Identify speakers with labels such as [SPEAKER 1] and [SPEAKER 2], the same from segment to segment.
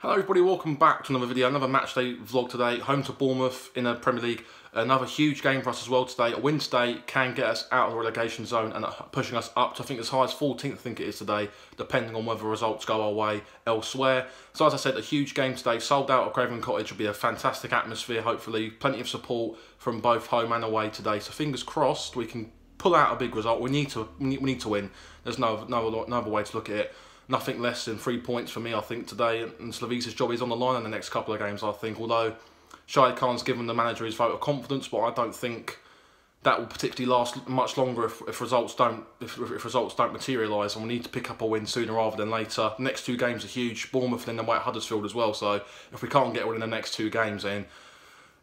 [SPEAKER 1] Hello everybody, welcome back to another video, another match day vlog today, home to Bournemouth in the Premier League. Another huge game for us as well today. A win today can get us out of the relegation zone and pushing us up to I think as high as 14th I think it is today, depending on whether results go our way elsewhere. So as I said, a huge game today, sold out at Craven Cottage will be a fantastic atmosphere hopefully, plenty of support from both home and away today. So fingers crossed we can pull out a big result. We need to we need to win. There's no, no, no other way to look at it nothing less than three points for me, I think, today. And Slavisa's job is on the line in the next couple of games, I think. Although Shahid Khan's given the manager his vote of confidence, but I don't think that will particularly last much longer if, if results don't if, if results don't materialise. And we need to pick up a win sooner rather than later. The next two games are huge. Bournemouth and then at Huddersfield as well. So if we can't get one in the next two games, then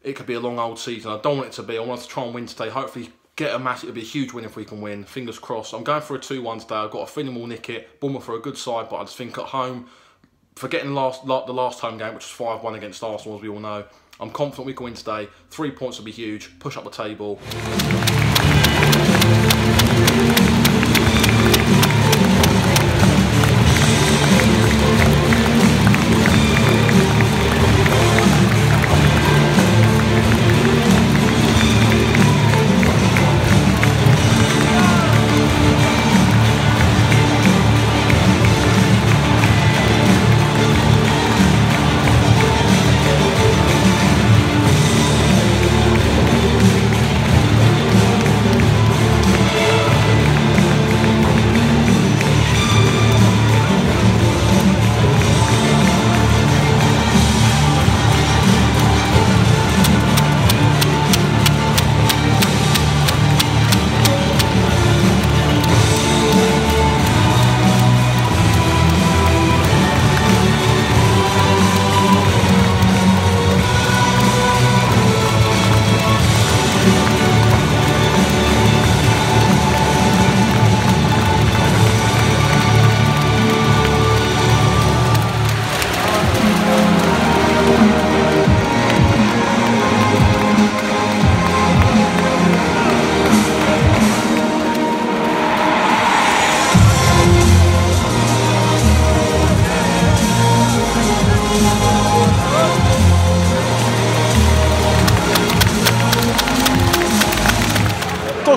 [SPEAKER 1] it could be a long old season. I don't want it to be. I want us to try and win today. Hopefully get a match. It'll be a huge win if we can win. Fingers crossed. I'm going for a 2-1 today. I've got a feeling we'll nick it. Bournemouth for a good side, but I just think at home, forgetting last the last home game, which was 5-1 against Arsenal, as we all know, I'm confident we can win today. Three points will be huge. Push up the table.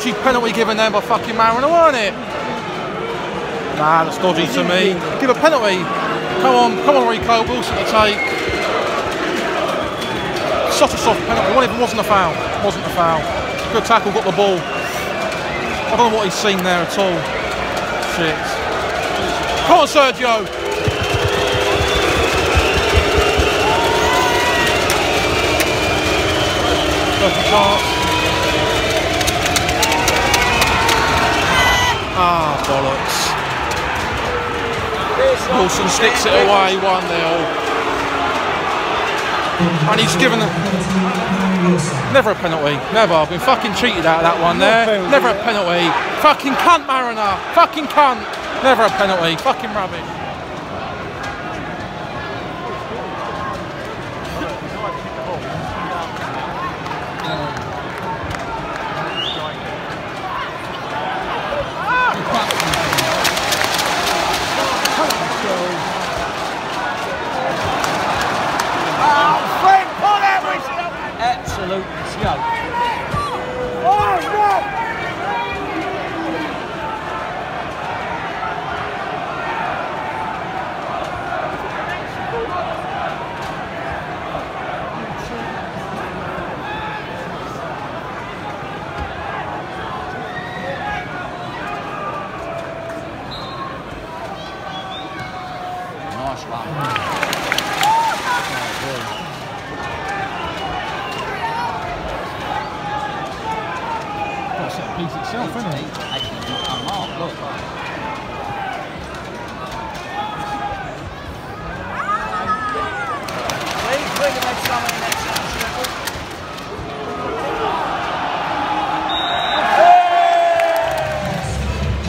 [SPEAKER 1] Dodgy penalty given there by fucking Marriner, wasn't it? Nah, that's dodgy to me. Give a penalty. Come on, come on, Rico. Wilson to take. Such a soft penalty. One wasn't a foul. Wasn't a foul. Good tackle, got the ball. I don't know what he's seen there at all. Shit. Come on, Sergio. Perfect chance. Ah, bollocks. Wilson sticks it away, 1 0. And he's given them. Never a penalty. Never. I've been fucking cheated out of that one there. Never a penalty. Fucking cunt, Marriner. Fucking cunt. Never a penalty. Fucking rubbish. policial. Itself, isn't it? look.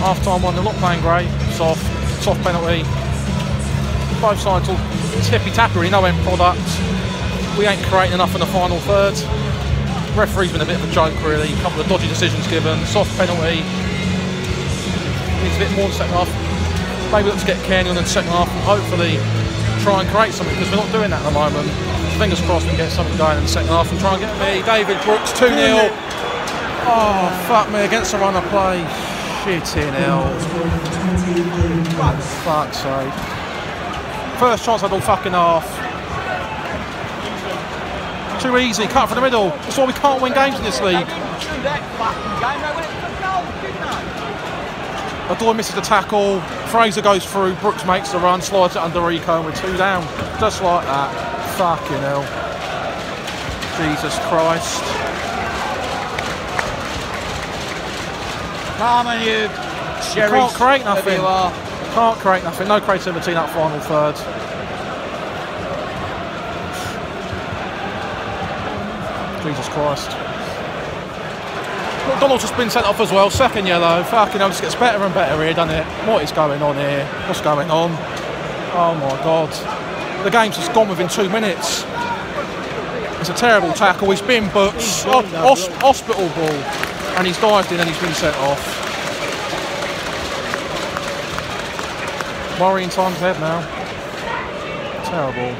[SPEAKER 1] Half time one, they're not playing great, soft, soft penalty. Both sides all tippy tappery, no end product. We ain't creating enough in the final third. Referee's been a bit of a joke, really. A couple of dodgy decisions given, soft penalty. Needs a bit more in the second half. Maybe let's get Kenyon in the second half and hopefully try and create something because we're not doing that at the moment. Fingers crossed we can get something going in the second half and try and get me. David Brooks 2 0. Oh, fuck me, against the run of play. Shitting hell. Fuck's sake. First chance I'd all fucking half. Too easy, cut for the middle. That's why we can't win games in this league. Adore misses the tackle. Fraser goes through. Brooks makes the run, slides it under Rico, and we're two down. Just like that. Fucking hell. Jesus Christ.
[SPEAKER 2] Come on, you. Sherry.
[SPEAKER 1] can't create nothing.
[SPEAKER 2] You are.
[SPEAKER 1] Can't create nothing. No creativity in that final third. Jesus Christ. Donald's just been sent off as well. Second yellow. Fucking hell, just gets better and better here, doesn't it? What is going on here? What's going on? Oh my God. The game's just gone within two minutes. It's a terrible tackle. He's been booked. Hos- hospital ball. And he's dived in and he's been sent off. Worrying times ahead now. Terrible.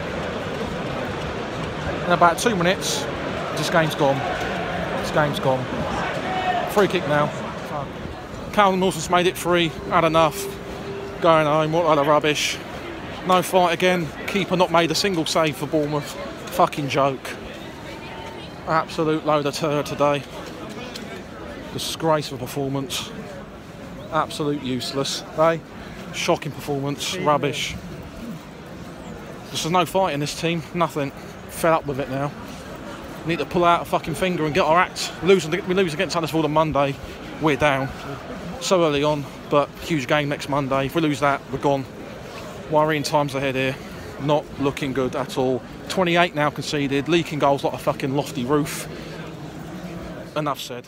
[SPEAKER 1] In about two minutes, this game's gone. This game's gone. Free kick now. Callum Wilson's made it free. Had enough. Going home. What a load of rubbish. No fight again. Keeper not made a single save for Bournemouth. Fucking joke. Absolute load of turd today. Disgraceful performance. Absolute useless. Eh? Shocking performance. Rubbish. There's no fight in this team. Nothing. Fed up with it now. Need to pull out a fucking finger and get our act. Lose, we lose against Huddersfield on Monday. We're down. So early on, but huge game next Monday. If we lose that, we're gone. Worrying times ahead here. Not looking good at all. 28 now conceded. Leaking goals like a fucking lofty roof. Enough said.